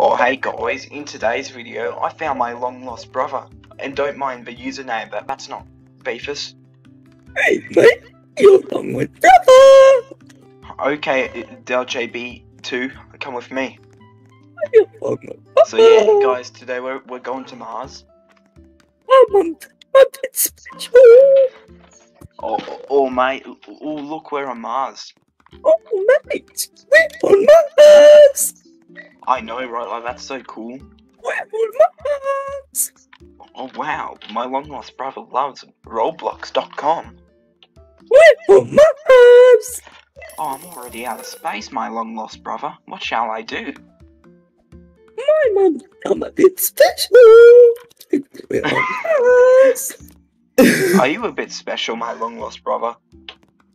Oh hey guys, in today's video I found my long lost brother. And don't mind the username, but that's not Beefus. Hey, mate, you're long with brother. Okay, DLJB2, come with me. You're long with So yeah guys, today we're, we're going to Mars. I'm on bit special. Oh, oh, oh mate, oh look we're on Mars. Oh, mate, we're on Mars. I know right, like that's so cool. We're on Mars. Oh wow, my long lost brother loves Roblox.com. We're on Mars. Oh, I'm already out of space, my long lost brother. What shall I do? My mum, I'm a bit special. We're on Mars. Are you a bit special, my long lost brother?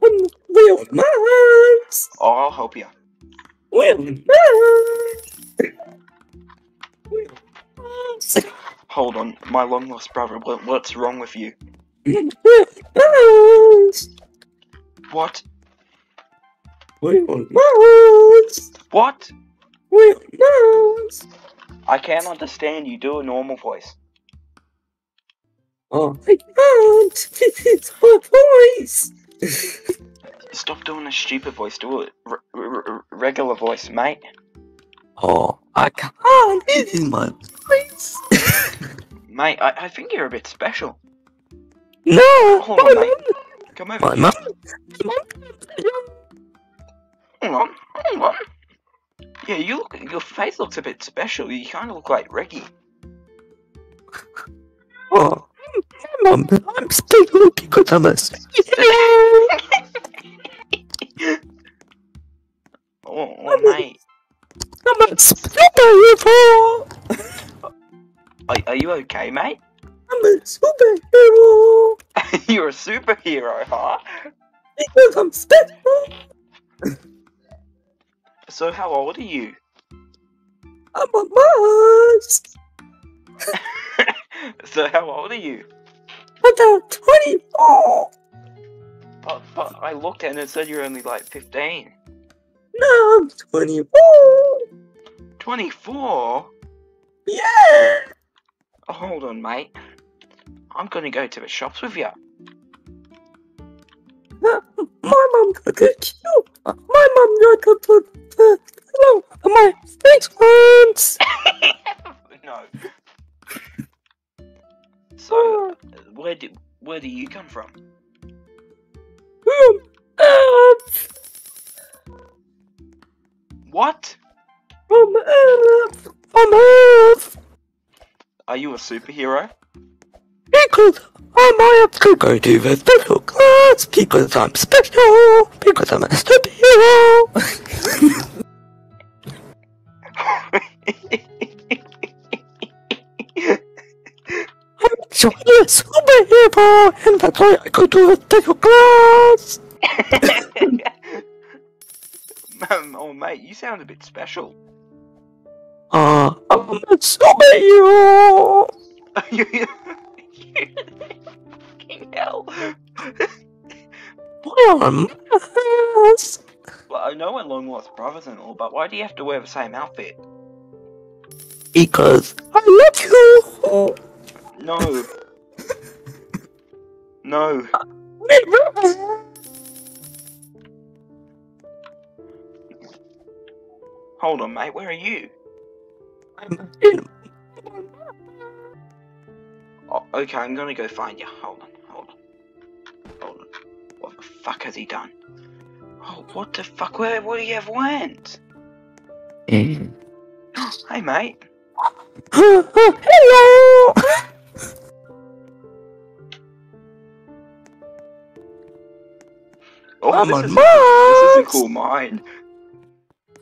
Um, We're on Oh, I'll help you. We're on Hold on, my long lost brother. What, what's wrong with you? We're on Mars. What? We're on Mars. What? We're on Mars. I can't understand you. Do a normal voice. Oh, I can't. It's my voice. Stop doing a stupid voice. Do a regular voice, mate. Oh, I can't. It is my voice. Mate, I, I think you're a bit special. no, Hold my on, mate. Come over. My here. mum. Hang on, hang on. Yeah, you look. Your face looks a bit special. You kind of look like Reggie. Oh, my mum. I'm special because I'm a. Oh, superhero. Are, are you okay, mate? I'm a superhero you're a superhero, huh? because I'm special. So how old are you? I'm a Mars. so how old are you? About 24. But, but I looked and it said you're only like 15. No, I'm 24. 24? Yeah. Oh, hold on, mate. I'm gonna go to the shops with you. My mom got a cute. My mom got the hello my face once. no. So, where do where do you come from? Um, uh, What? From Earth, from Earth. Are you a superhero? Because I might have to go to the special class because I'm special because I'm a superhero. I'm a superhero and that's why I go to the special class. Oh, mate, you sound a bit special. I'm a superhero. you, you, fucking hell. We're on Mars. Well, I know we're long lost brothers and all, but why do you have to wear the same outfit? Because I love you. No. no. Hold on, mate. Where are you? Oh, okay, I'm gonna go find you. Hold on, hold on. Hold on. What the fuck has he done? Oh, what the fuck? Where, do you have went? Hey, mate. Hello. Oh, I'm this, is, this is a cool mine.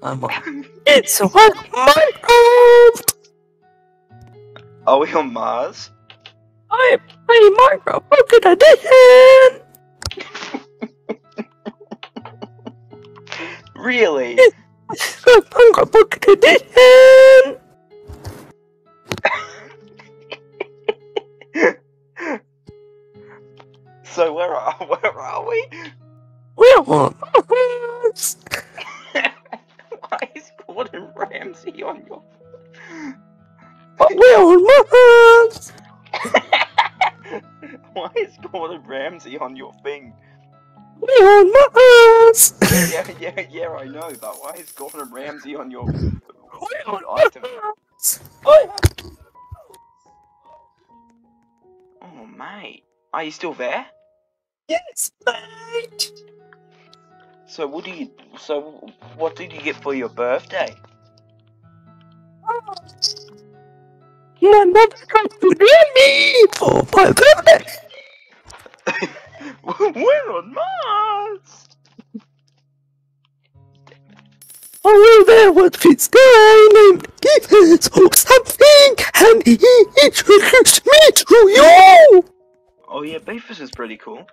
I'm on. It's like Minecraft. Are we on Mars? I play Minecraft Pocket Edition. Really? Minecraft Pocket Edition. so where are where are we? We're on Mars. Gordon Ramsay on your on Mars! Why is Gordon Ramsay on your thing? On Mars! Yeah, yeah, yeah, I know, but why is Gordon Ramsay on your on item? Oh, mate. Are you still there? Yes, mate! So what do you, so what did you get for your birthday? My mother got to me for my birthday! We're on Mars! Oh, there was this guy named Gibbons or something, and he introduced me to you! Oh yeah, Beefus is pretty cool.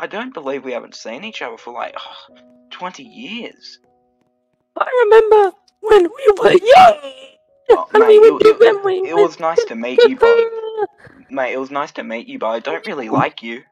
I don't believe we haven't seen each other for like 20 years. I remember when we were young! Oh, and mate, we it, it- it was nice to meet you, but mate, it was nice to meet you, but I don't really like you.